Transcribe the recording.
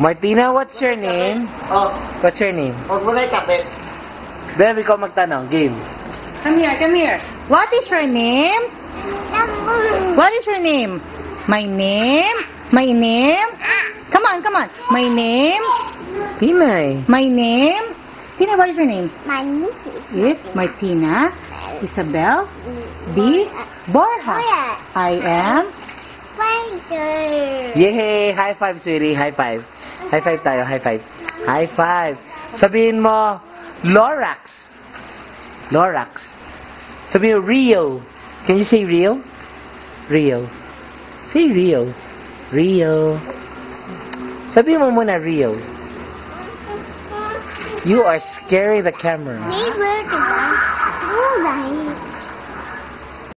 Martina, what's your name? Oh, What's your name? huwag mo na ikapit. Beb, ikaw magtanong. Game. Come here, come here. What is your name? What is your name? My name? My name? Come on, come on. My name? Pinay. My name? Tina, what is your name? My name Is Martina Isabel B. Borja. I am. Yay! High five, sweetie. High five. High five tayo. High five. High five. Sabihin mo, Lorax. Lorax. Sabihin mo, Rio. Can you say Rio? Rio. Say Rio. Rio. Sabihin mo muna, Rio. You are scaring the camera. Neighbor.